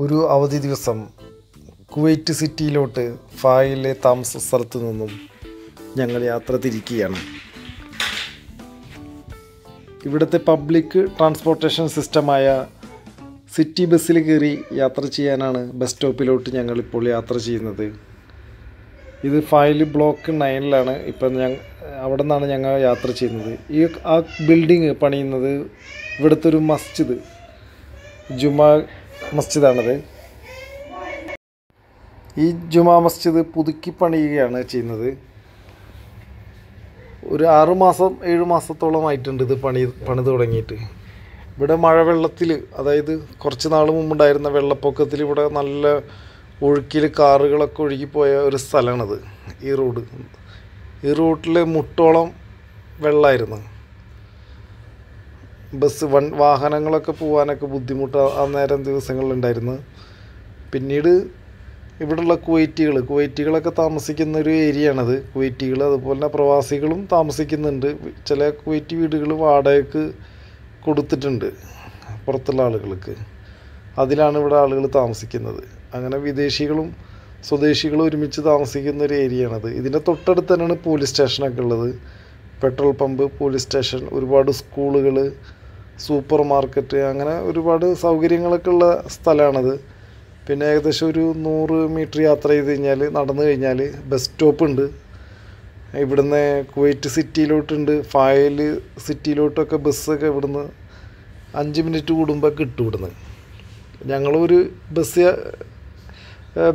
ഒരു അവധി ദിവസം കുവൈറ്റ് സിറ്റിയിലോട്ട് ഫായിലെ താമസ സ്ഥലത്തു നിന്നും ഞങ്ങൾ യാത്ര തിരിക്കുകയാണ്. ഇവിടുത്തെ പബ്ലിക് ട്രാൻസ്പോർട്ടേഷൻ സിസ്റ്റമായ സിറ്റി ബസ്സിൽ കയറി യാത്ര ചെയ്യാനാണ് ബസ് സ്റ്റോപ്പിലോട്ട് ഞങ്ങളിപ്പോൾ യാത്ര ചെയ്യുന്നത്. ഇത് ഫയൽ ബ്ലോക്ക് നയനിലാണ് ഇപ്പം ഞങ്ങൾ അവിടെ നിന്നാണ് ഞങ്ങൾ യാത്ര ചെയ്യുന്നത്. ഈ ആ ബിൽഡിങ് പണിയുന്നത് ഇവിടുത്തെ ഒരു മസ്ജിദ്. ജുമാ മസ്ജിദാണത്. ഈ ജുമാ മസ്ജിദ് പുതുക്കി പണിയുകയാണ് ചെയ്യുന്നത്. ഒരു ആറു മാസം ഏഴ് മാസത്തോളമായിട്ടുണ്ട് ഇത് പണി പണി തുടങ്ങിയിട്ട്. ഇവിടെ മഴവെള്ളത്തിൽ അതായത് കുറച്ച് നാൾ മുമ്പുണ്ടായിരുന്ന വെള്ളപ്പൊക്കത്തിൽ ഇവിടെ നല്ല ഒഴുക്കിൽ കാറുകളൊക്കെ ഒഴുകിപ്പോയ ഒരു സ്ഥലമാണിത്. ഈ റോഡ് ഈ റൂട്ടിൽ മുട്ടോളം വെള്ളമായിരുന്നു. ബസ് വൺ വാഹനങ്ങളൊക്കെ പോകാനൊക്കെ ബുദ്ധിമുട്ട് ആ- നേരം ദിവസങ്ങളിലുണ്ടായിരുന്നു. പിന്നീട് ഇവിടുള്ള കുവൈറ്റികൾ കുവൈറ്റികളൊക്കെ താമസിക്കുന്ന ഒരു ഏരിയ ഏരിയയാണത്. കുവൈറ്റികൾ അതുപോലെ തന്നെ പ്രവാസികളും താമസിക്കുന്നുണ്ട്. ചില കുവൈറ്റി വീടുകൾ വാടകയ്ക്ക് കൊടുത്തിട്ടുണ്ട് പുറത്തുള്ള ആളുകൾക്ക്. അതിലാണ് ഇവിടെ ആളുകൾ താമസിക്കുന്നത്. അങ്ങനെ വിദേശികളും സ്വദേശികളും ഒരുമിച്ച് താമസിക്കുന്ന ഒരു ഏരിയ ഏരിയയാണത്. ഇതിന്റെ തൊട്ടടുത്ത് തന്നെയാണ് പോലീസ് സ്റ്റേഷനൊക്കെ ഉള്ളത്. പെട്രോൾ പമ്പ് പോലീസ് സ്റ്റേഷൻ ഒരുപാട് സ്കൂളുകൾ സൂപ്പർ മാർക്കറ്റ് അങ്ങനെ ഒരുപാട് സൗകര്യങ്ങളൊക്കെ ഉള്ള സ്ഥലമാണത്. പിന്നെ ഏകദേശം ഒരു നൂറ് മീറ്റർ യാത്ര ചെയ്ത് കഴിഞ്ഞാൽ നടന്നു കഴിഞ്ഞാൽ ബസ് സ്റ്റോപ്പ് ഉണ്ട് ഇവിടുന്ന് കുവൈറ്റ് സിറ്റിയിലോട്ടുണ്ട് ഫായൽ സിറ്റിയിലോട്ടൊക്കെ ബസ്സൊക്കെ ഇവിടുന്ന് അഞ്ച് മിനിറ്റ് കൂടുമ്പോൾ കിട്ടും ഇവിടുന്ന്. ഞങ്ങളൊരു ബസ്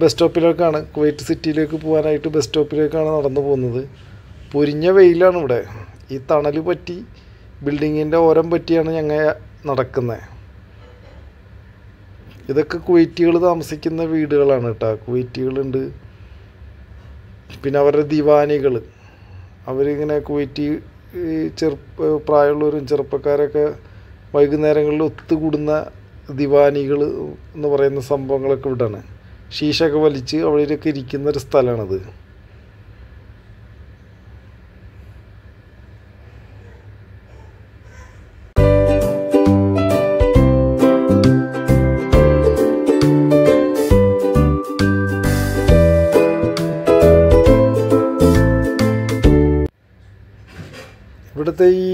ബസ് സ്റ്റോപ്പിലേക്കാണ് കുവൈറ്റ് സിറ്റിയിലേക്ക് പോകാനായിട്ട് ബസ് സ്റ്റോപ്പിലേക്കാണ് നടന്നു പോകുന്നത്. പൊരിഞ്ഞ വെയിലാണ് ഇവിടെ. ഈ തണൽ പറ്റി ബിൽഡിങ്ങിന്റെ ഓരം പറ്റിയാണ് ഞങ്ങൾ നടക്കുന്നത് ഇതൊക്കെ കുവൈറ്റികൾ താമസിക്കുന്ന വീടുകളാണ് കേട്ടോ കുവൈറ്റികളുണ്ട്. പിന്നെ അവരുടെ ദിവാനികൾ അവരിങ്ങനെ കുവൈറ്റി ചെറുപ്പ പ്രായമുള്ളവരും ചെറുപ്പക്കാരൊക്കെ വൈകുന്നേരങ്ങളിൽ ഒത്തുകൂടുന്ന ദിവാനികൾ എന്ന് പറയുന്ന സംഭവങ്ങളൊക്കെ ഇവിടെയാണ് ശീശൊക്കെ വലിച്ച് അവിടെയൊക്കെ ഇരിക്കുന്ന ഒരു സ്ഥലമാണത്. ഇവിടുത്തെ ഈ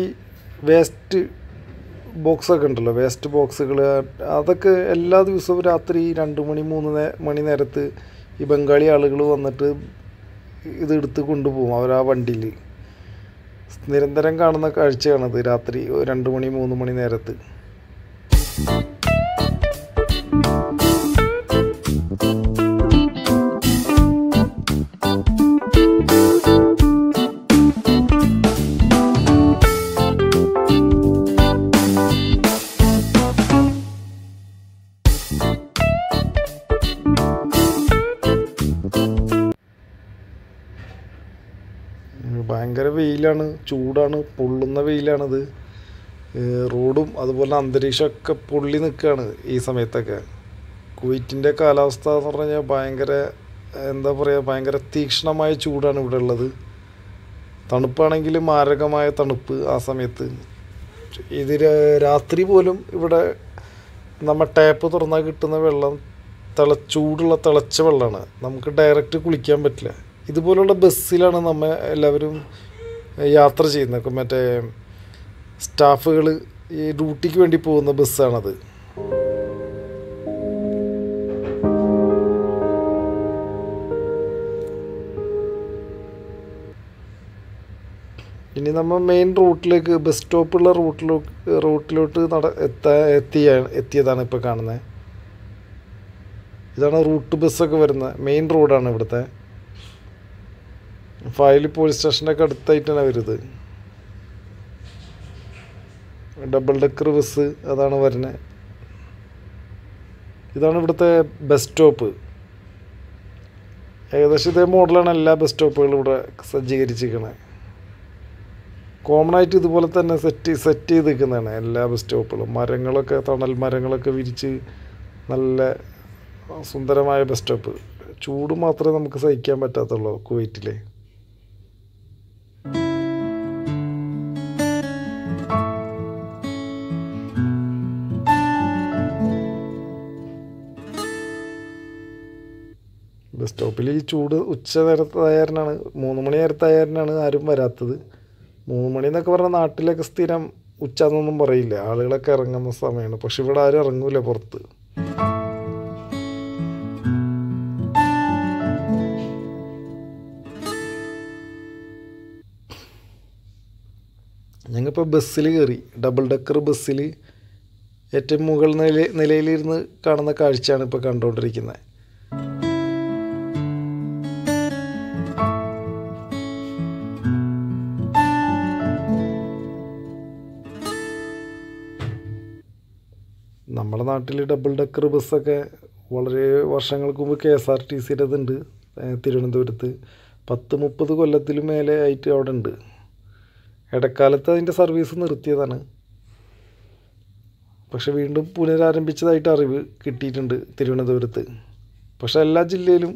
വേസ്റ്റ് ബോക്സൊക്കെ ഉണ്ടല്ലോ വേസ്റ്റ് ബോക്സുകൾ അതൊക്കെ എല്ലാ ദിവസവും രാത്രി രണ്ട് മണി മൂന്ന് മണി നേരത്ത് ഈ ബംഗാളി ആളുകൾ വന്നിട്ട് ഇത് ഇതെടുത്ത് കൊണ്ടുപോകും അവർ ആ വണ്ടിയിൽ. നിരന്തരം കാണുന്ന കാഴ്ചയാണത് രാത്രി രണ്ട് മണി മൂന്ന് മണി നേരത്ത്. ഭയങ്കര വെയിലാണ് ചൂടാണ് പൊള്ളുന്ന വെയിലാണത്. റോഡും അതുപോലെ അന്തരീക്ഷമൊക്കെ പൊള്ളി നിൽക്കുകയാണ് ഈ സമയത്തൊക്കെ. കുവൈറ്റിന്റെ കാലാവസ്ഥ എന്ന് പറഞ്ഞു കഴിഞ്ഞാൽ ഭയങ്കര എന്താ പറയുക ഭയങ്കര തീക്ഷ്ണമായ ചൂടാണ് ഇവിടെ ഉള്ളത്. തണുപ്പാണെങ്കിൽ മാരകമായ തണുപ്പ് ആ സമയത്ത്. ഇത് രാത്രി പോലും ഇവിടെ നമ്മൾ ടാപ്പ് തുറന്നാൽ കിട്ടുന്ന വെള്ളം തിള ചൂടുള്ള തിളച്ച വെള്ളമാണ്. നമുക്ക് ഡയറക്റ്റ് കുളിക്കാൻ പറ്റില്ല. ഇതുപോലുള്ള ബസ്സിലാണ് നമ്മൾ എല്ലാവരും യാത്ര ചെയ്യുന്നത്. മറ്റേ സ്റ്റാഫുകൾ ഈ ഡ്യൂട്ടിക്ക് വേണ്ടി പോകുന്ന ബസ്സാണത്. ഇനി നമ്മൾ മെയിൻ റൂട്ടിലേക്ക് ബസ് സ്റ്റോപ്പുള്ള റൂട്ടിലോ റൂട്ടിലോട്ട് നട എത്താ എത്തിയ എത്തിയതാണ് ഇപ്പോൾ കാണുന്നത്. ഇതാണ് റൂട്ട് ബസ്സൊക്കെ വരുന്നത്. മെയിൻ റോഡാണ് ഇവിടുത്തെ. ഫയൽ പോലീസ് സ്റ്റേഷന്റെ ഒക്കെ അടുത്തായിട്ടാണ് വരുന്നത്. ഡബിൾ ഡെക്കർ ബസ് അതാണ് വരുന്നത് ഇതാണ് ഇവിടുത്തെ ബസ് സ്റ്റോപ്പ് ഏകദേശം ഇതേ മോഡലാണ് എല്ലാ ബസ് സ്റ്റോപ്പുകളും ഇവിടെ സജ്ജീകരിച്ചിരിക്കുന്നത് കോമൺ ആയിട്ട് ഇതുപോലെ തന്നെ സെറ്റ് സെറ്റ് ചെയ്ത് നിൽക്കുന്നതാണ് എല്ലാ ബസ് സ്റ്റോപ്പുകളും മരങ്ങളൊക്കെ തണൽ മരങ്ങളൊക്കെ വിരിച്ച് നല്ല സുന്ദരമായ ബസ് സ്റ്റോപ്പ് ചൂട് മാത്രമേ നമുക്ക് സഹിക്കാൻ പറ്റാത്തുള്ളൂ കുവൈറ്റിൽ സ്റ്റോപ്പിൽ ഈ ചൂട് ഉച്ച നേരത്തായാരനാണ് മൂന്ന് മണി നേരത്തായാരനാണ് ആരും വരാത്തത്. മൂന്ന് മണി എന്നൊക്കെ പറഞ്ഞാൽ നാട്ടിലൊക്കെ സ്ഥിരം ഉച്ച എന്നൊന്നും പറയില്ല. ആളുകളൊക്കെ ഇറങ്ങുന്ന സമയമാണ് പക്ഷെ ഇവിടെ ആരും ഇറങ്ങൂല പുറത്ത്. ഞങ്ങളിപ്പോൾ ബസ്സിൽ കയറി ഡബിൾ ഡെക്കർ ബസ്സിൽ ഏറ്റവും മുകൾ നില നിലയിലിരുന്ന് കാണുന്ന കാഴ്ചയാണ് ഇപ്പോൾ കണ്ടുകൊണ്ടിരിക്കുന്നത് നാട്ടിൽ ഡബിൾ ഡെക്കർ ബസ്സൊക്കെ വളരെ വർഷങ്ങൾക്ക് മുമ്പ് കെ എസ് ആർ ടി സിയുടേതുണ്ട് തിരുവനന്തപുരത്ത്. പത്ത് മുപ്പത് കൊല്ലത്തിൽ മേലെ ആയിട്ട് അവിടെ ഉണ്ട് ഇടക്കാലത്ത് അതിന്റെ സർവീസ് നിർത്തിയതാണ്. പക്ഷെ വീണ്ടും പുനരാരംഭിച്ചതായിട്ട് അറിവ് കിട്ടിയിട്ടുണ്ട് തിരുവനന്തപുരത്ത്. പക്ഷെ എല്ലാ ജില്ലയിലും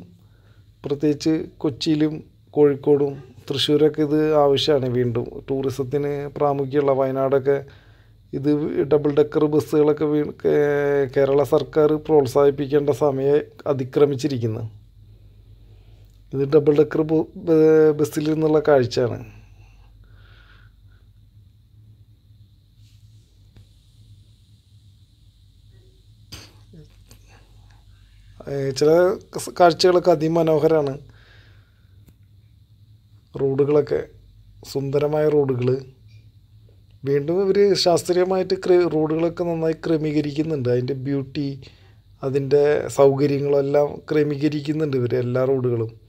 പ്രത്യേകിച്ച് കൊച്ചിയിലും കോഴിക്കോടും തൃശ്ശൂരൊക്കെ ഇത് ആവശ്യമാണ് വീണ്ടും. ടൂറിസത്തിന് പ്രാമുഖ്യമുള്ള വയനാടൊക്കെ ഇത് ഡബിൾ ഡെക്കർ ബസ്സുകളൊക്കെ വീ കേരള സർക്കാർ പ്രോത്സാഹിപ്പിക്കേണ്ട സമയം അതിക്രമിച്ചിരിക്കുന്നു. ഇത് ഡബിൾ ഡെക്കർ ബസ്സിൽ നിന്നുള്ള കാഴ്ചയാണ്. ചില കാഴ്ചകളൊക്കെ അതിമനോഹരമാണ് റോഡുകളൊക്കെ സുന്ദരമായ റോഡുകൾ വീണ്ടും ഇവർ ശാസ്ത്രീയമായിട്ട് ക്രി റോഡുകളൊക്കെ നന്നായി ക്രമീകരിക്കുന്നുണ്ട്. അതിന്റെ ബ്യൂട്ടി അതിന്റെ സൗകര്യങ്ങളെല്ലാം ക്രമീകരിക്കുന്നുണ്ട് ഇവർ എല്ലാ റോഡുകളും.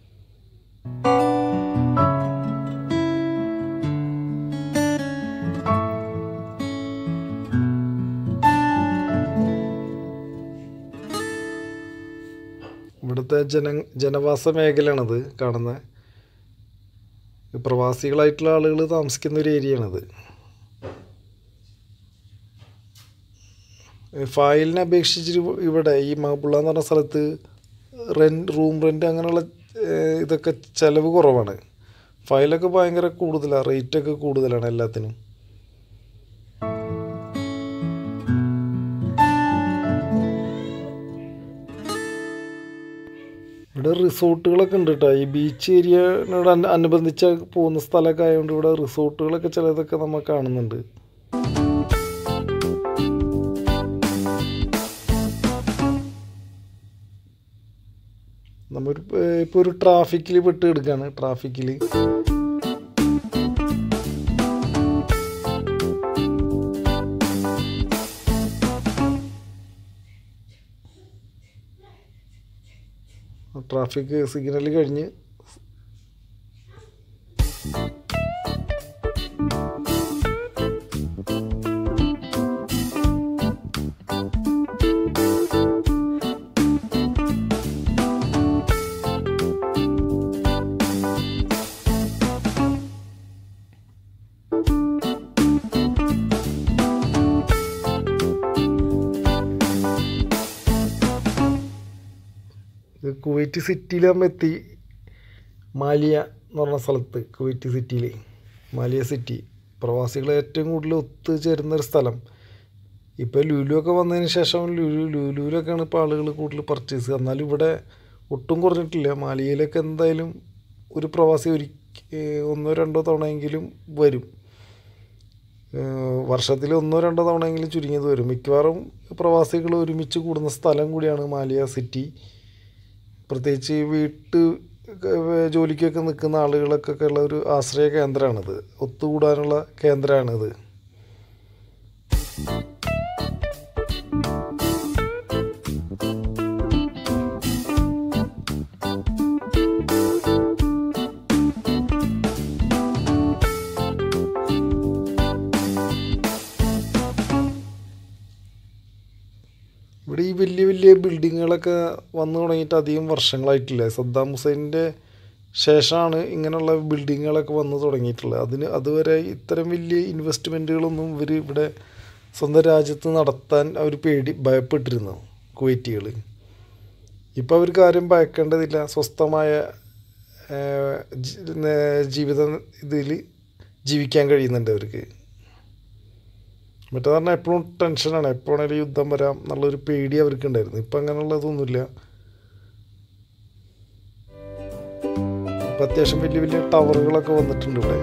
ഇവിടുത്തെ ജന ജനവാസ മേഖലയാണത് കാണുന്നത്. പ്രവാസികളായിട്ടുള്ള ആളുകൾ താമസിക്കുന്ന ഒരു ഏരിയയാണത്. ഫയലിനെ അപേക്ഷിച്ച് ഇവിടെ ഈ മഹബുള്ള എന്ന് പറഞ്ഞ സ്ഥലത്ത് റെന്റ് റൂം റെന്റ് അങ്ങനെയുള്ള ഇതൊക്കെ ചിലവ് കുറവാണ്. ഫയലൊക്കെ ഭയങ്കര കൂടുതലാണ് റേറ്റൊക്കെ കൂടുതലാണ് എല്ലാത്തിനും. ഇവിടെ റിസോർട്ടുകളൊക്കെ ഉണ്ട് കേട്ടോ ഈ ബീച്ച് ഏരിയനോട് അനു- അനുബന്ധിച്ച് പോകുന്ന സ്ഥലമൊക്കെ ആയതുകൊണ്ട് ഇവിടെ റിസോർട്ടുകളൊക്കെ ചിലതൊക്കെ നമ്മൾ കാണുന്നുണ്ട്. നമ്മൾ ഇപ്പോൾ ഒരു ട്രാഫിക്കിൽ പെട്ട് കിടക്കുകയാണ് ട്രാഫിക്കിൽ ട്രാഫിക് സിഗ്നൽ കഴിഞ്ഞ് ഇത് സിറ്റിയിൽ നമ്മൾ എത്തി. മാലിയ എന്ന് പറഞ്ഞ സ്ഥലത്ത് കുവൈറ്റ് സിറ്റിയിൽ മാലിയ സിറ്റി. പ്രവാസികൾ ഏറ്റവും കൂടുതൽ ഒത്തുചേരുന്ന ഒരു സ്ഥലം. ഇപ്പോൾ ഒക്കെ വന്നതിന് ശേഷം ലുലു ലുലുവിലൊക്കെയാണ് ഇപ്പോൾ ആളുകൾ കൂടുതൽ പർച്ചേസ് എന്നാലും ഇവിടെ ഒട്ടും കുറഞ്ഞിട്ടില്ല. മാലിയയിലൊക്കെ എന്തായാലും ഒരു പ്രവാസി ഒരു ഒന്നോ രണ്ടോ തവണയെങ്കിലും വരും. വർഷത്തിൽ ഒന്നോ രണ്ടോ തവണയെങ്കിലും ചുരുങ്ങിയത് വരും. മിക്കവാറും പ്രവാസികൾ ഒരുമിച്ച് കൂടുന്ന സ്ഥലം കൂടിയാണ് മാലിയ സിറ്റി. പ്രത്യേകിച്ച് ഈ വീട്ട് ജോലിക്കൊക്കെ നിൽക്കുന്ന ആളുകൾക്കൊക്കെ ഉള്ള ഒരു ആശ്രയ കേന്ദ്രമാണിത്. ഒത്തുകൂടാനുള്ള കേന്ദ്രമാണിത്. വലിയ ബിൽഡിങ്ങുകളൊക്കെ വന്നു തുടങ്ങിയിട്ട് അധികം വർഷങ്ങളായിട്ടില്ല? സദ്ദാം ഹുസൈന്റെ ശേഷമാണ് ഇങ്ങനെയുള്ള ബിൽഡിങ്ങുകളൊക്കെ വന്ന് തുടങ്ങിയിട്ടുള്ളത്. അതിന് അതുവരെ ഇത്തരം വലിയ ഇൻവെസ്റ്റ്മെന്റുകളൊന്നും ഇവർ ഇവിടെ സ്വന്തം രാജ്യത്ത് നടത്താൻ അവർ പേടി ഭയപ്പെട്ടിരുന്നു കുവൈറ്റികൾ ഇപ്പോൾ അവർക്ക് ആരും ഭയക്കേണ്ടതില്ല. സ്വസ്ഥമായ ജീവിതം ഇതിൽ ജീവിക്കാൻ കഴിയുന്നുണ്ട് അവർക്ക്. മറ്റേ പറഞ്ഞാൽ എപ്പോഴും ടെൻഷനാണ് എപ്പോൾ യുദ്ധം വരാം എന്നുള്ളൊരു പേടി അവർക്ക് ഉണ്ടായിരുന്നു ഇപ്പം അങ്ങനെയുള്ളതൊന്നുമില്ല. ഇപ്പം അത്യാവശ്യം വലിയ വലിയ ടവറുകളൊക്കെ വന്നിട്ടുണ്ട് ഇവിടെ.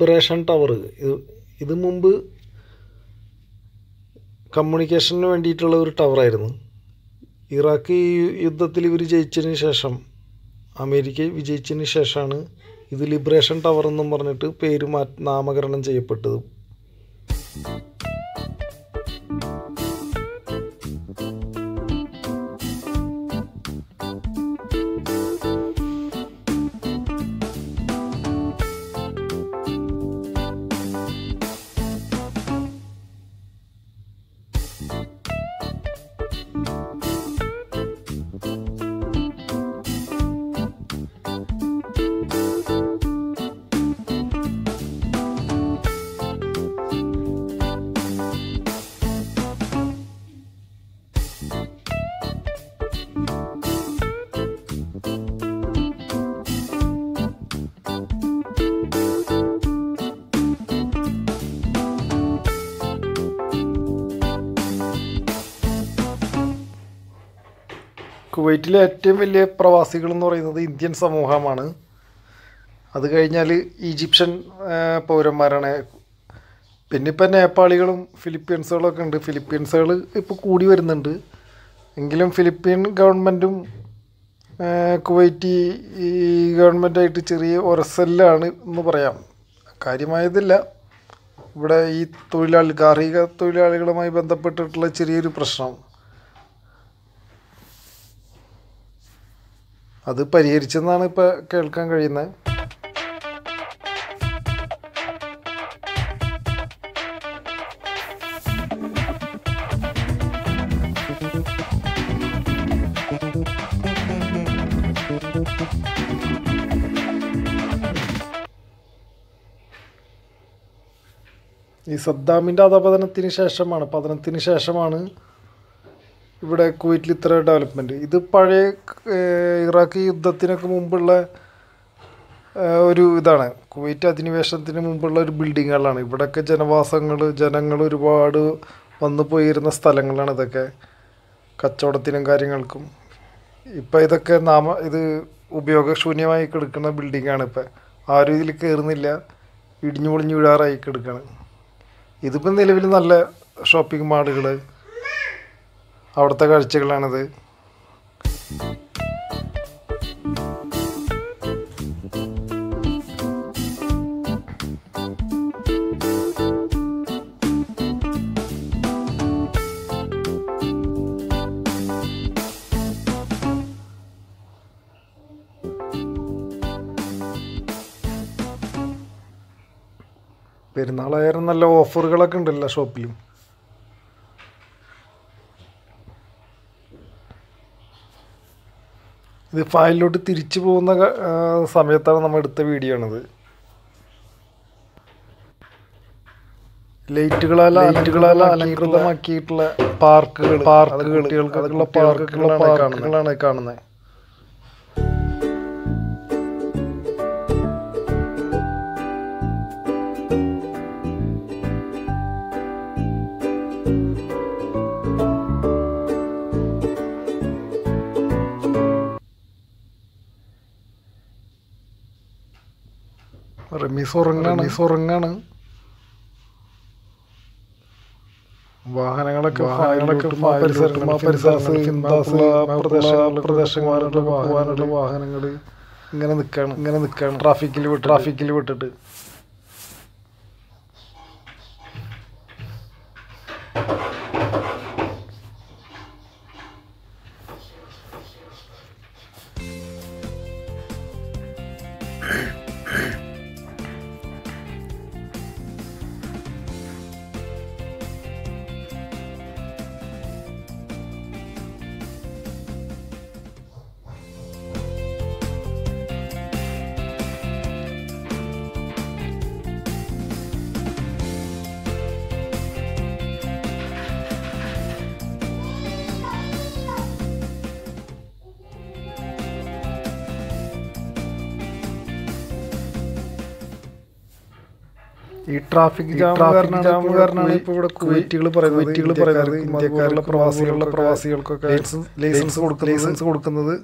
ലിബറേഷൻ ടവർ ഇത് ഇത് മുമ്പ് കമ്മ്യൂണിക്കേഷന് വേണ്ടിയിട്ടുള്ള ഒരു ടവറായിരുന്നു ഇറാഖ് യുദ്ധത്തിൽ ഇവർ ജയിച്ചതിന് ശേഷം അമേരിക്ക വിജയിച്ചതിന് ശേഷമാണ് ഇത് ലിബറേഷൻ ടവർ എന്നും പറഞ്ഞിട്ട് പേര് മാ നാമകരണം ചെയ്യപ്പെട്ടത്. you കുവൈറ്റിലെ ഏറ്റവും വലിയ പ്രവാസികൾ എന്ന് പറയുന്നത് ഇന്ത്യൻ സമൂഹമാണ്. അത് കഴിഞ്ഞാൽ ഈജിപ്ഷ്യൻ പൗരന്മാരാണ്. പിന്നെ ഇപ്പം നേപ്പാളികളും ഫിലിപ്പീൻസുകളൊക്കെ ഉണ്ട്. ഫിലിപ്പീൻസുകൾ ഇപ്പോൾ കൂടി വരുന്നുണ്ട്. എങ്കിലും ഫിലിപ്പീൻ ഗവൺമെന്റും കുവൈറ്റി ഈ ഗവൺമെന്റായിട്ട് ചെറിയ ഉരസല്ലാണ് എന്ന് പറയാം. കാര്യമായതില്ല. ഇവിടെ ഈ തൊഴിലാളി ഗാർഹിക തൊഴിലാളികളുമായി ബന്ധപ്പെട്ടിട്ടുള്ള ചെറിയൊരു പ്രശ്നം. അത് പരിഹരിച്ചെന്നാണ് ഇപ്പോൾ കേൾക്കാൻ കഴിയുന്നത്. ഈ സദ്ദാമിന്റെ അധപതനത്തിന് ശേഷമാണ് പതനത്തിന് ശേഷമാണ് ഇവിടെ കുവൈറ്റിൽ ഇത്ര ഡെവലപ്മെന്റ് ഇത് പഴയ ഇറാഖ് യുദ്ധത്തിനൊക്കെ മുമ്പുള്ള ഒരു ഇതാണ്. കുവൈറ്റ് അധിനിവേശത്തിന് മുമ്പുള്ള ഒരു ബിൽഡിങ്ങുകളാണ് ഇവിടെയൊക്കെ ജനവാസങ്ങൾ ജനങ്ങൾ ഒരുപാട് വന്നു പോയിരുന്ന സ്ഥലങ്ങളാണ് ഇതൊക്കെ. കച്ചവടത്തിനും കാര്യങ്ങൾക്കും. ഇപ്പം ഇതൊക്കെ നാമ ഇത് ഉപയോഗശൂന്യമായി കിടക്കുന്ന ബിൽഡിങ്ങാണ് ഇപ്പം. ആരും ഇതിൽ കയറുന്നില്ല ഇടിഞ്ഞു പൊളിഞ്ഞു വീഴാറായി കിടക്കുകയാണ് ഇതിപ്പം നിലവിൽ നല്ല ഷോപ്പിംഗ് മാളുകൾ അവിടുത്തെ കാഴ്ചകളാണിത്. പെരുന്നാളായാലും നല്ല ഓഫറുകളൊക്കെ ഉണ്ടല്ലോ ഷോപ്പിലും ഇത് ഫയലിലോട്ട് തിരിച്ചു പോകുന്ന സമയത്താണ് നമ്മൾ എടുത്ത വീഡിയോ ആണിത്. ലൈറ്റുകളാൽ ലൈറ്റുകളാൽ അലങ്കൃതമാക്കിയിട്ടുള്ള പാർക്കുകൾ. പാർക്കുകൾ കുട്ടികൾക്കുള്ള പാർക്കുകളാണ് കാണുന്നത്. റമീസ് ഉറങ്ങാണ് റമീസ് ഉറങ്ങാണ് വാഹനങ്ങളൊക്കെ വാഹനങ്ങളൊക്കെ പ്രദേശങ്ങളിലുള്ള പോകാനുള്ള വാഹനങ്ങൾ ഇങ്ങനെ നിൽക്കാണ് ഇങ്ങനെ നിൽക്കാണ് ട്രാഫിക്കിൽ ട്രാഫിക്കിൽ വിട്ടിട്ട്. ഈ ട്രാഫിക് ജാം ജാം കാരണമാണ് ഇപ്പോൾ ഇവിടെ കുവൈറ്റുകൾ പറയുന്നത്. കുവൈറ്റുകൾ പറയുന്നത് ഇന്ത്യക്കാരുള്ള പ്രവാസികളുടെ പ്രവാസികൾക്കൊക്കെ ലൈസൻസ് ലൈസൻസ് കൊടുക്കുന്നത്